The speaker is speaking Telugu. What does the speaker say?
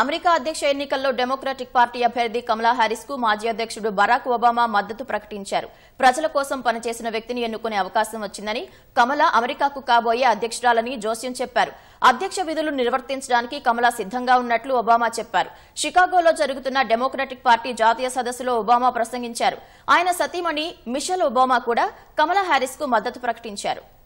అమెరికా అధ్యక్ష ఎన్నికల్లో డెమోక్రాటిక్ పార్టీ అభ్యర్థి కమలా హ్యారిస్కు మాజీ అధ్యక్షుడు బరాక్ ఒబామా మద్దతు ప్రకటించారు. ప్రజల కోసం పనిచేసిన వ్యక్తిని ఎన్నుకునే అవకాశం వచ్చిందని కమల అమెరికాకు కాబోయే అధ్యక్షురాలని జోస్యం చెప్పారు. అధ్యక్ష విధులు నిర్వర్తించడానికి కమలా సిద్ధంగా ఉన్నట్లు ఒబామా చెప్పారు. షికాగోలో జరుగుతున్న డెమోక్రాటిక్ పార్టీ జాతీయ సదస్సులో ఒబామా ప్రసంగించారు. ఆయన సతీమణి మిషెల్ ఒబామా కూడా కమలా హ్యారిస్కు మద్దతు ప్రకటించారు.